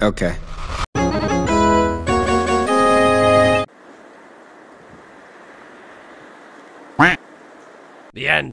Okay. The end.